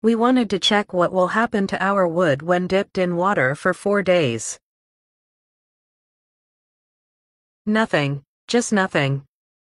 We wanted to check what will happen to our wood when dipped in water for four days. Nothing, just nothing.